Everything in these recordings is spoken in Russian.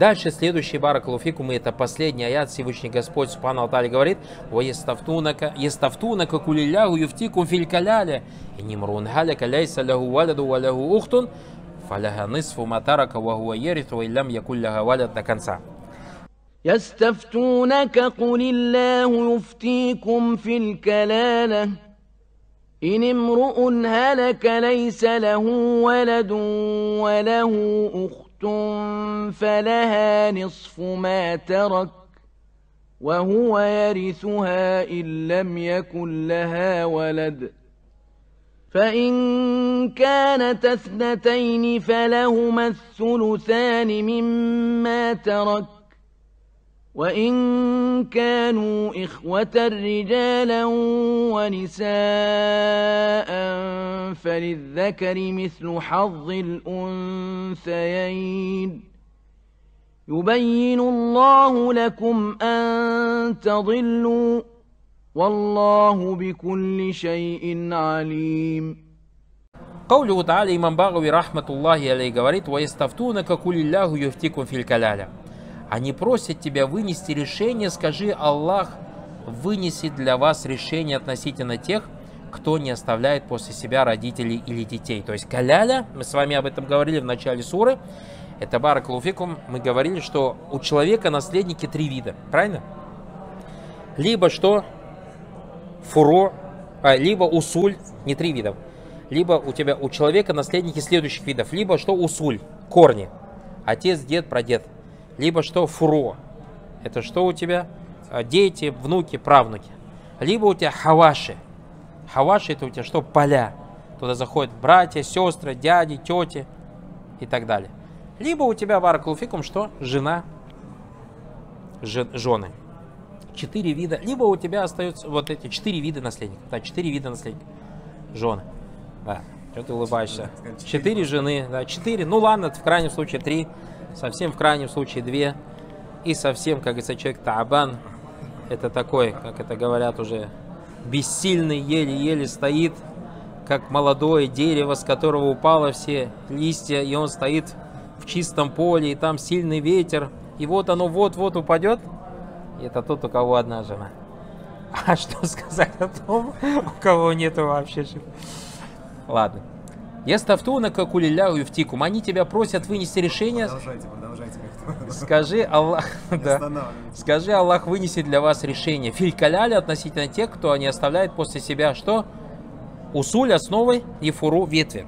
Дальше следующий баракалуфикум, и это последний аят Всевышний Господь Субхану Алтали говорит, «Естафтунака, естафтунака кулилляху юфтикум филь каляля, и нимрун халяка ляйса ляху валяду валяху ухтун, фаляха нисфу матарака вахуа ериту, илям якулляха валят» до конца. يستفتونك قل الله يفتيكم في الكلاله إن امرؤ هلك ليس له ولد وله أخت فلها نصف ما ترك وهو يرثها إن لم يكن لها ولد فإن كانت اثنتين فلهما الثلثان مما ترك وإن كانوا إخوة رجالا ونساء فللذكر مثل حظ الأنثيين يبين الله لكم أن تضلوا والله بكل شيء عليم Каулю Та'аля имам Багави, рахматуллахи алей, говорит, «Ваистафтунака кулилляху юфтикум филь каляля». Они просят тебя вынести решение, скажи, Аллах вынесет для вас решение относительно тех, кто не оставляет после себя родителей или детей. То есть каляля, мы с вами об этом говорили в начале суры, это барак луфикум, мы говорили, что у человека наследники три вида, правильно? Либо что? Фуро, а, либо усуль, не три вида, либо у тебя у человека наследники следующих видов, либо что? Усуль, корни, отец, дед, прадед, либо что? Фуро, это что у тебя? А, дети, внуки, правнуки, либо у тебя хаваши, хаваши это у тебя что поля, туда заходят братья, сестры, дяди, тети и так далее. Либо у тебя баракулфикум что жена, жены. Четыре вида. Либо у тебя остаются вот эти четыре вида наследников. Да, четыре вида наследников. Жены. Да. Что ты улыбаешься? Четыре жены, да, четыре. Ну ладно, в крайнем случае три. Совсем в крайнем случае две. И совсем, как говорится, человек табан. Это такой, как это говорят уже, бессильный, еле-еле стоит, как молодое дерево, с которого упало все листья, и он стоит в чистом поле, и там сильный ветер, и вот оно вот-вот упадет, и это тот, у кого одна жена. А что сказать о том, у кого нету вообще жен? Ладно. Я ставтуна как улиляу и втикум. Они тебя просят вынести решение. Продолжайте, продолжайте. Скажи Аллах, да. Скажи Аллах вынесет для вас решение. Филькаляли относительно тех, кто не оставляет после себя что? Усуль основы и фуру ветви.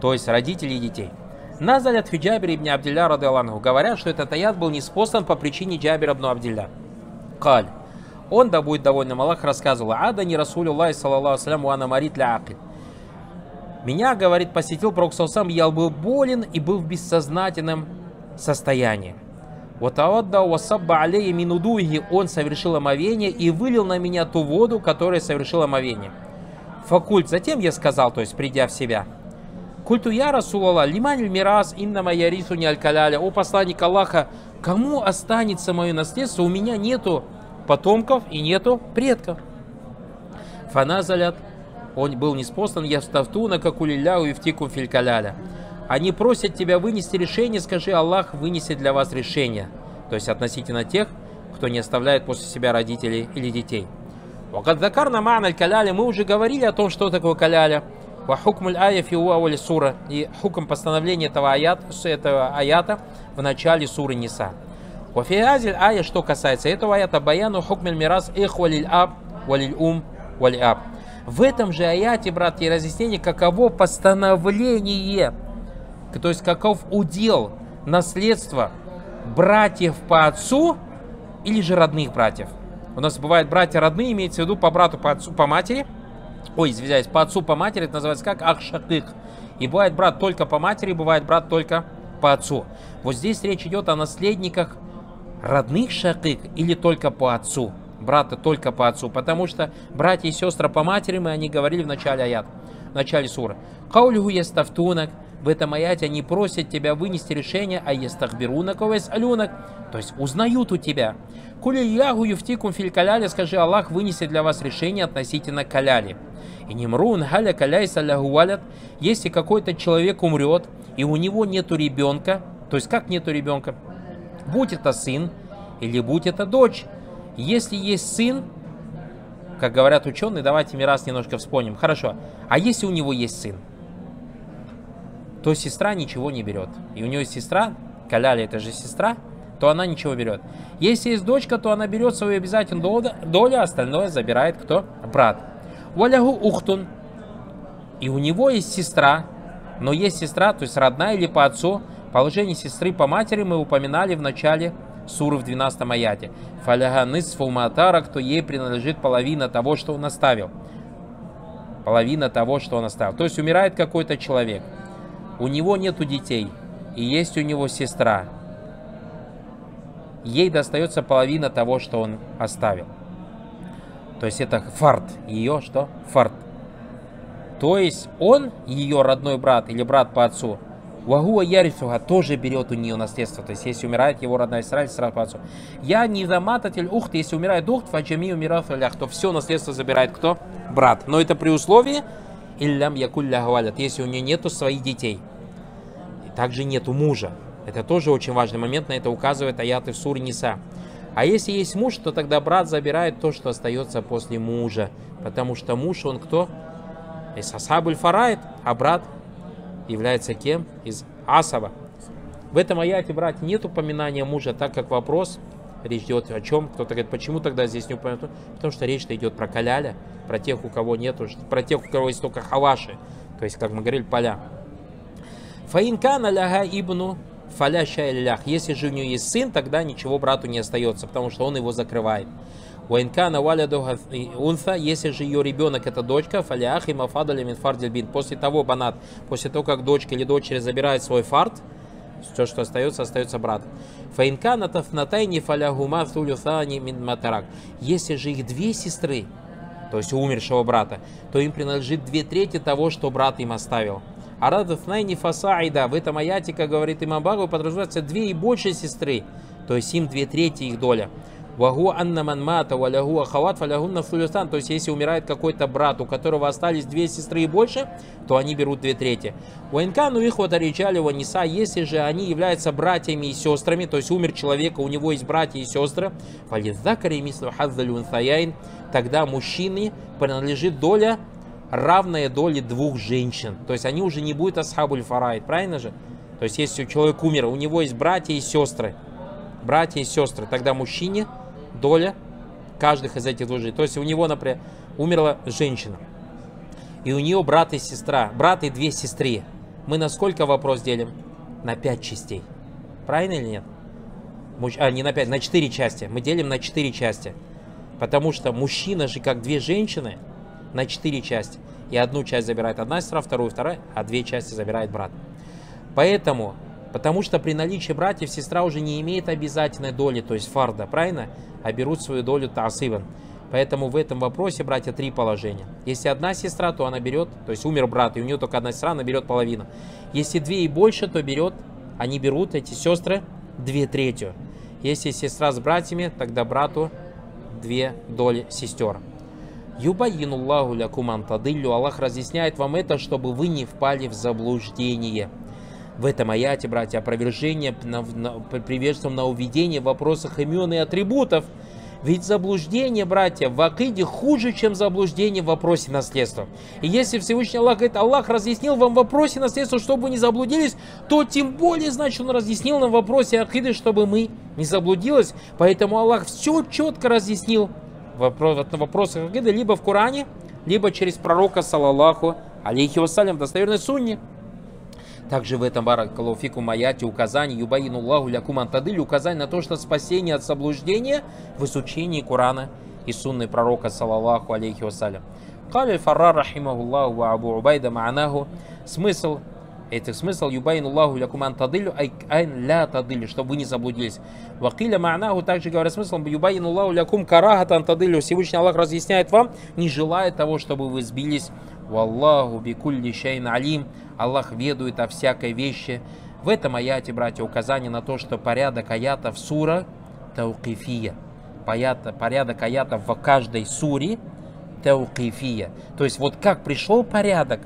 То есть родителей и детей. Назалят фи Джабир ибн Абдилля радиаллаху. Говорят, что этот аят был неспослан по причине Джабира ибн Абдилля. Каль. Он, да будет довольным Аллах, рассказывал, «Ада не Расулю Аллах, саллаллаху салям, уана марит ля акли». Меня, говорит, посетил Пророк сам, я был болен и был в бессознательном состоянии. Вот аадда васабба алейя минудуги, он совершил омовение и вылил на меня ту воду, которая совершил омовение. Факульт, затем я сказал, то есть придя в себя, Культу я Расулала, лиманиль мирас, иннама ярису не алькаляля. О посланник Аллаха, кому останется мое наследство? У меня нету потомков и нету предков. Фаназалят, он был неспослан, я вставтуна, как улиляу и втикум филькаляля. Они просят тебя вынести решение, скажи, Аллах вынесет для вас решение. То есть относительно тех, кто не оставляет после себя родителей или детей. Вакад закарна ма'на каляля, мы уже говорили о том, что такое каляля. Вахукмуль ая фиуаули сура. И хукм постановления этого, аят, этого аята в начале суры Ниса. Вафиазиль ая, что касается этого аята, баяну хукмель мирас их валиль аб, валиль ум, валиль аб. В этом же аяте, братья, разъяснение, каково постановление, то есть каков удел наследства братьев по отцу или же родных братьев. У нас бывают братья родные, имеется в виду по брату, по отцу, по матери – ой, извиняюсь, по отцу, по матери, это называется как ахшакык. И бывает брат только по матери, бывает брат только по отцу. Вот здесь речь идет о наследниках родных шакык или только по отцу. Брата только по отцу, потому что братья и сестры по матери, мы они говорили в начале аят, в начале суры. Каулюху ястафтунак, в этом аяте они просят тебя вынести решение, а естахбирунак алюнак, то есть узнают у тебя. Кули ягу юфтикум филь каляли, скажи, Аллах вынесет для вас решение относительно каляли. И немрун халя каляйса лягу валят, если какой-то человек умрет, и у него нету ребенка, то есть как нету ребенка? Будь это сын или будь это дочь. Если есть сын, как говорят ученые, давайте раз немножко вспомним. Хорошо. А если у него есть сын, то сестра ничего не берет. И у нее сестра, Каляли это же сестра, то она ничего берет. Если есть дочка, то она берет свою обязательную долю, остальное забирает кто? Брат. Валягу ухтун. И у него есть сестра, но есть сестра, то есть родная или по отцу. Положение сестры по матери мы упоминали в начале суры в 12 аяте. Фаляганы фуматара, кто ей принадлежит половина того, что он оставил. Половина того, что он оставил. То есть умирает какой-то человек. У него нету детей. И есть у него сестра. Ей достается половина того, что он оставил. То есть это фарт. Ее что? Фарт. То есть он, ее родной брат или брат по отцу, Вагуа Ярифуга тоже берет у нее наследство. То есть, если умирает его родная сестра, сестра по отцу. Я не замататель ухт, если умирает ухт, фаджами умирает фалях, то все наследство забирает кто? Брат. Но это при условии, иллям якулля гавалят, если у нее нету своих детей. И также нету мужа. Это тоже очень важный момент, на это указывает аяты в суре Ниса. А если есть муж, то тогда брат забирает то, что остается после мужа. Потому что муж, он кто? Из Асабуль Фарайт, а брат является кем? Из Асаба. В этом аяте, братья, нет упоминания мужа, так как вопрос, речь идет о чем? Кто-то говорит, почему тогда здесь не упомянут? Потому что речь идет про каляля, про тех, у кого нету, про тех, у кого есть только хаваши, то есть, как мы говорили, поля. Фаинкана ляга ибну фаля лях. Если же у нее есть сын, тогда ничего брату не остается, потому что он его закрывает. Вайнкана валяду унфа, если же ее ребенок это дочка, фаляах и мафадали минфардельбин. После того банат, после того, как дочка или дочери забирает свой фарт, все, что остается, остается брат. Фаинкана тафнатайни фалягума тулюсани мин матарак. Если же их две сестры, то есть умершего брата, то им принадлежит две трети того, что брат им оставил. А радатнайни фасаида, в этом аяте, говорит имам Багу, подразумевается две и больше сестры, то есть им две трети их доля. Вагу анна ман мата валягу ахават фалягунна фулюстан. То есть, если умирает какой-то брат, у которого остались две сестры и больше, то они берут две трети. Уэнкану их вот оричали ниса, если же они являются братьями и сестрами, то есть умер человек, у него есть братья и сестры, фализдакари мислу хаззалюнсаяин, тогда мужчины принадлежит доля равная доле двух женщин. То есть они уже не будут асхабуль фарайт, правильно же? То есть если человек умер, у него есть братья и сестры, братья и сестры, тогда мужчине доля каждых из этих двух То есть у него, например, умерла женщина, и у нее брат и сестра, брат и две сестры. Мы на сколько вопрос делим? На пять частей. Правильно или нет? А, не на пять, на четыре части. Мы делим на четыре части. Потому что мужчина же, как две женщины, на четыре части. И одну часть забирает одна сестра, вторую вторая, а две части забирает брат. Поэтому Потому что при наличии братьев сестра уже не имеет обязательной доли, то есть фарда, правильно? А берут свою долю таасиван. Поэтому в этом вопросе, братья, три положения. Если одна сестра, то она берет, то есть умер брат, и у нее только одна сестра, она берет половину. Если две и больше, то берет, они берут, эти сестры, две третью. Если сестра с братьями, тогда брату две доли сестер. Юбаинуллаху лякуман тадылю. Аллах разъясняет вам это, чтобы вы не впали в заблуждение в этом аяте, братья, опровержение на, на, приветствием на уведение в вопросах имен и атрибутов. Ведь заблуждение, братья, в Акиде хуже, чем заблуждение в вопросе наследства. И если Всевышний Аллах говорит, Аллах разъяснил вам в вопросе наследства, чтобы вы не заблудились, то тем более, значит, Он разъяснил нам в вопросе Акиды, чтобы мы не заблудились. Поэтому Аллах все четко разъяснил в вопросах Акиды, либо в Коране, либо через пророка, саллаллаху алейхи вассалям, достоверной сунне. Также в этом баракалуфику маяте указание юбаину Аллаху лякум антадыль указание на то, что спасение от заблуждения в изучении Корана и сунны пророка саллаллаху алейхи вассалям. Кали Фаррар рахимахуллаху ва Абу Убайда ма'наху смысл это смысл юбаину Аллаху лякум антадылю айн ля тадылю, чтобы вы не заблудились. Вакиля ма'наху также говорят смысл юбаину Аллаху лякум карахат антадылю. Всевышний Аллах разъясняет вам, не желая того, чтобы вы сбились. Валлаху бикулли шейн алим. Аллах ведует о всякой вещи. В этом аяте, братья, указание на то, что порядок аятов сура таукифия. Порядок аятов в каждой суре таукифия. То есть вот как пришел порядок,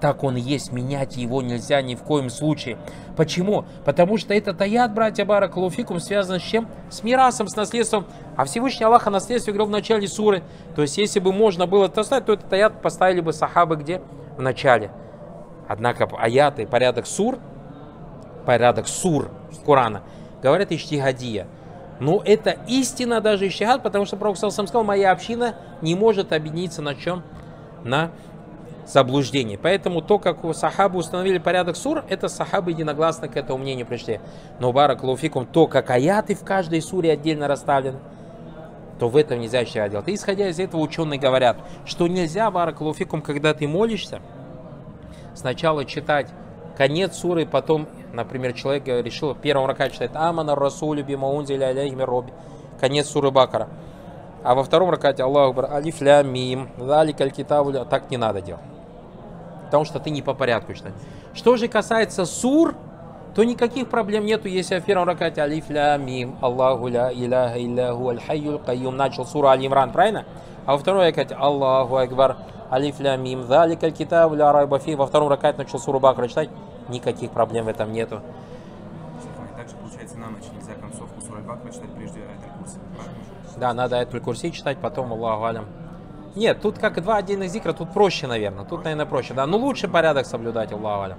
так он есть, менять его нельзя ни в коем случае. Почему? Потому что этот аят, братья Баракалуфикум, связан с чем? С мирасом, с наследством. А Всевышний Аллах о наследстве говорил в начале суры. То есть, если бы можно было это оставить, то этот аят поставили бы сахабы где? В начале. Однако аяты, порядок сур, порядок сур Корана, говорят иштихадия. Но это истина даже иштихад, потому что Пророк сам сказал, моя община не может объединиться на чем? На заблуждений. Поэтому то, как у сахабы установили порядок сур, это сахабы единогласно к этому мнению пришли. Но барак луфикум, то, как аяты в каждой суре отдельно расставлены, то в этом нельзя еще делать. И исходя из этого ученые говорят, что нельзя барак луфикум, когда ты молишься, сначала читать конец суры, потом, например, человек решил в первом рака читать Амана Расулю Бимаунзиля Аляхими Роби, конец суры Бакара. А во втором ракате Аллаху Алиф Ля Мим, Залик так не надо делать потому что ты не по порядку читаешь. Что же касается сур, то никаких проблем нету, если в первом ракате алиф ля мим, Аллаху ля иляха илляху аль хайюл кайюм начал суру Аль Имран, правильно? А во второй ракате Аллаху акбар, алиф ля мим, залик аль фи, во втором ракате начал суру Бакра читать, никаких проблем в этом нету. Также получается на ночь нельзя концовку суры Бакра читать прежде Айталь Курси. Да, надо Айталь Курси читать, потом Аллаху Алям. Нет, тут как два отдельных зикра, тут проще, наверное. Тут, наверное, проще. Да, ну, лучше порядок соблюдать, Аллаху Аля.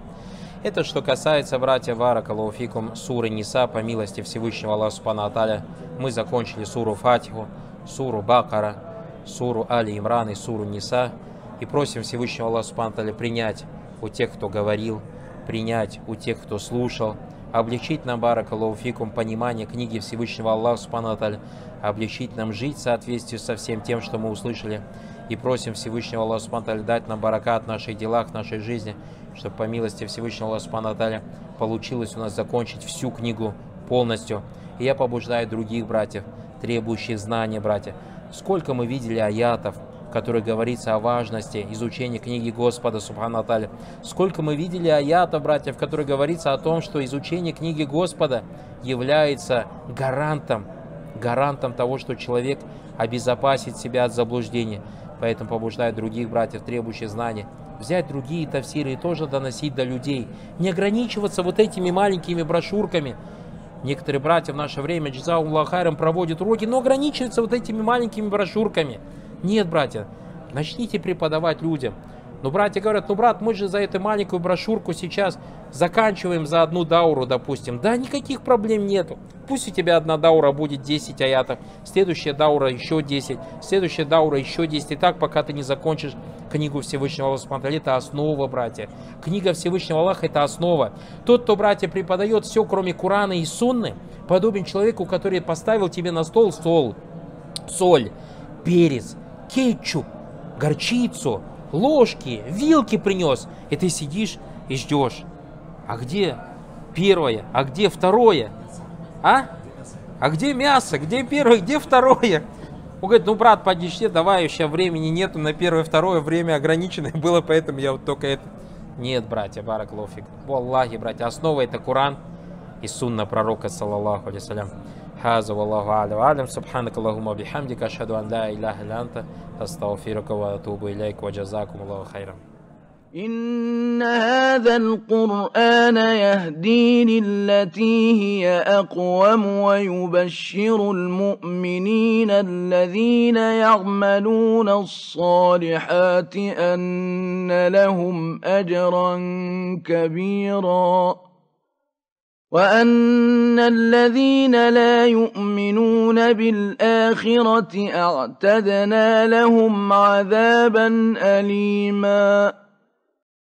Это что касается, братья Вара Калауфикум, суры Ниса, по милости Всевышнего Аллаха Субхану Аталя. Мы закончили суру Фатиху, суру Бакара, суру Али Имран и суру Ниса. И просим Всевышнего Аллаха Субхану Аталя принять у тех, кто говорил, принять у тех, кто слушал, облегчить нам, Баракалауфикум, понимание книги Всевышнего Аллаха Субхану Аталя, облегчить нам жить в соответствии со всем тем, что мы услышали. И просим Всевышнего Аллаха Субхану дать нам баракат в наших делах, в нашей жизни, чтобы по милости Всевышнего Аллаха Субхану получилось у нас закончить всю книгу полностью. И я побуждаю других братьев, требующих знания, братья. Сколько мы видели аятов, в которых говорится о важности изучения книги Господа Субхану Аталя. Сколько мы видели аятов, братья, в которых говорится о том, что изучение книги Господа является гарантом гарантом того, что человек обезопасит себя от заблуждения. Поэтому побуждает других братьев, требующих знаний, взять другие тафсиры и тоже доносить до людей. Не ограничиваться вот этими маленькими брошюрками. Некоторые братья в наше время, Джизаум Лахайрам, проводят уроки, но ограничиваются вот этими маленькими брошюрками. Нет, братья, начните преподавать людям. Но братья говорят, ну брат, мы же за эту маленькую брошюрку сейчас заканчиваем за одну дауру, допустим. Да, никаких проблем нету. Пусть у тебя одна даура будет 10 аятов, следующая даура еще 10, следующая даура еще 10. И так, пока ты не закончишь книгу Всевышнего Аллаха. Это основа, братья. Книга Всевышнего Аллаха – это основа. Тот, кто, братья, преподает все, кроме Курана и Сунны, подобен человеку, который поставил тебе на стол сол, соль, перец, кетчуп, горчицу, ложки, вилки принес, и ты сидишь и ждешь. А где первое? А где второе? А? А где мясо? Где первое? Где второе? Он говорит, ну, брат, подишьте, давай, еще времени нету на первое, второе, время ограниченное было, поэтому я вот только это... Нет, братья, барак лофик. Аллахи, братья, основа это Куран и сунна пророка, саллаллаху алейсалям. هذا والله أعلم. وأعلم. سبحانك اللهم وبحمدك. أشهد أن لا إله إلا أنت. أستغفرك وأتوب إليك. وجزاكم الله خيرا. إن هذا القرآن يهدي للتي هي أقوم ويبشر المؤمنين الذين يعملون الصالحات أن لهم أجرا كبيراً. وأن الذين لا يؤمنون بالآخرة أعتدنا لهم عذابا أليماً